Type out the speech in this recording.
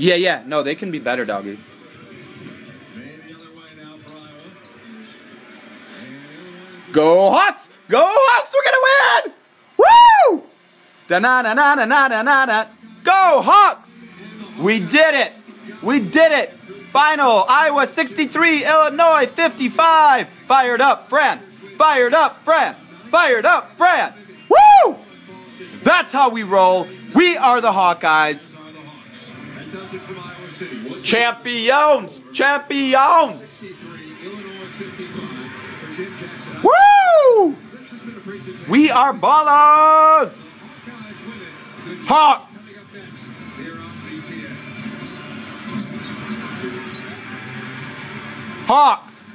Yeah, yeah. No, they can be better, doggy. Go Hawks! Go Hawks! We're gonna win! Woo! Da na na na na na na na na. Go Hawks! We did it! We did it! Final Iowa 63, Illinois 55. Fired up, Fran. Fired up, Fran. Fired up, Fran. Woo! That's how we roll. We are the Hawkeyes. Champions! Champions! Woo! We are ballers! Hawks! Hawks!